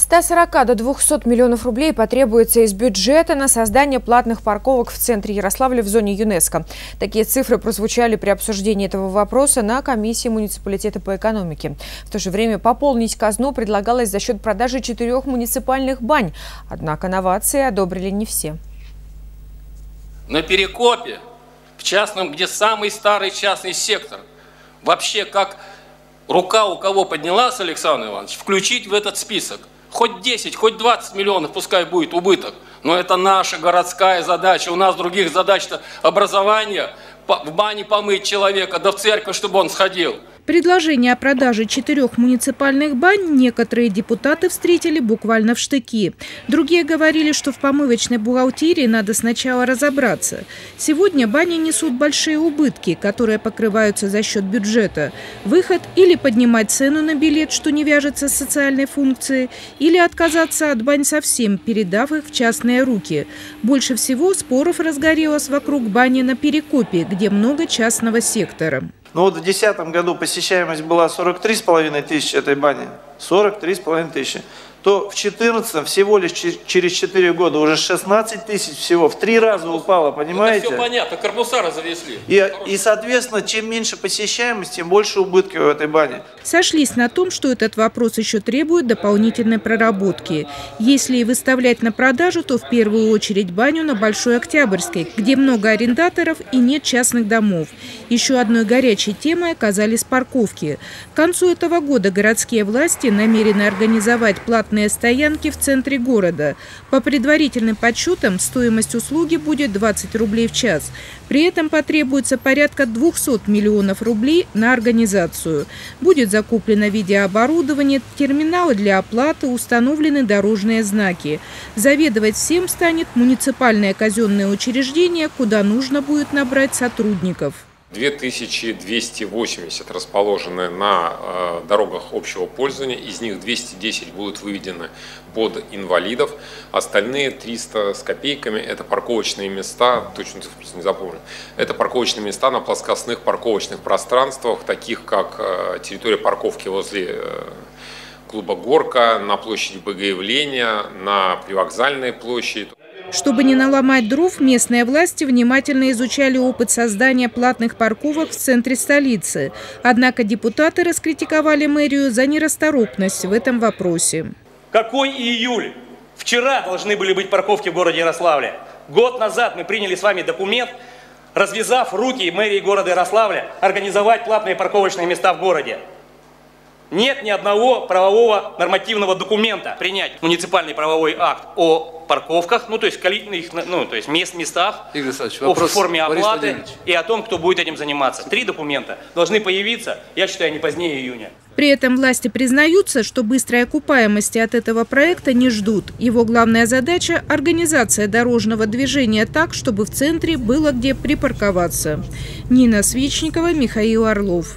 140 до 200 миллионов рублей потребуется из бюджета на создание платных парковок в центре Ярославля в зоне ЮНЕСКо. Такие цифры прозвучали при обсуждении этого вопроса на комиссии муниципалитета по экономике. В то же время пополнить казну предлагалось за счет продажи четырех муниципальных бань. Однако новации одобрили не все. На Перекопе, в частном, где самый старый частный сектор, вообще как рука у кого поднялась, Александр Иванович, включить в этот список – Хоть 10, хоть 20 миллионов пускай будет убыток. Но это наша городская задача. У нас других задач-то образование, в бане помыть человека, да в церковь, чтобы он сходил. Предложение о продаже четырех муниципальных бань некоторые депутаты встретили буквально в штыки. Другие говорили, что в помывочной бухгалтерии надо сначала разобраться. Сегодня бани несут большие убытки, которые покрываются за счет бюджета. Выход или поднимать цену на билет, что не вяжется с социальной функцией, или отказаться от бань совсем, передав их в частные руки. Больше всего споров разгорелось вокруг бани на Перекопе, где много частного сектора. Ну вот в 2010 году посещаемость была 43,5 тысячи этой бани. 43,5 тысячи то в 2014 всего лишь через 4 года уже 16 тысяч всего, в три раза упало, понимаете? Это все понятно, корпуса развесли. И, и, соответственно, чем меньше посещаемость, тем больше убытки в этой бане. Сошлись на том, что этот вопрос еще требует дополнительной проработки. Если и выставлять на продажу, то в первую очередь баню на Большой Октябрьской, где много арендаторов и нет частных домов. Еще одной горячей темой оказались парковки. К концу этого года городские власти намерены организовать платные стоянки в центре города. По предварительным подсчетам стоимость услуги будет 20 рублей в час. При этом потребуется порядка 200 миллионов рублей на организацию. Будет закуплено видеооборудование, терминалы для оплаты, установлены дорожные знаки. Заведовать всем станет муниципальное казенное учреждение, куда нужно будет набрать сотрудников. 2280 расположены на э, дорогах общего пользования, из них 210 будут выведены под инвалидов, остальные 300 с копейками – это парковочные места, точно цифру не запомню, это парковочные места на плоскостных парковочных пространствах, таких как э, территория парковки возле э, клуба «Горка», на площади Богоявления, на привокзальной площади. Чтобы не наломать дров, местные власти внимательно изучали опыт создания платных парковок в центре столицы. Однако депутаты раскритиковали мэрию за нерасторопность в этом вопросе. Какой июль? Вчера должны были быть парковки в городе Ярославле. Год назад мы приняли с вами документ, развязав руки мэрии города Ярославля, организовать платные парковочные места в городе. Нет ни одного правового нормативного документа принять муниципальный правовой акт о парковках, ну то есть, их, ну, то есть мест, местах, Игорь вопрос, в форме оплаты и о том, кто будет этим заниматься. Три документа должны появиться, я считаю, не позднее июня. При этом власти признаются, что быстрой окупаемости от этого проекта не ждут. Его главная задача – организация дорожного движения так, чтобы в центре было где припарковаться. Нина Свечникова, Михаил Орлов.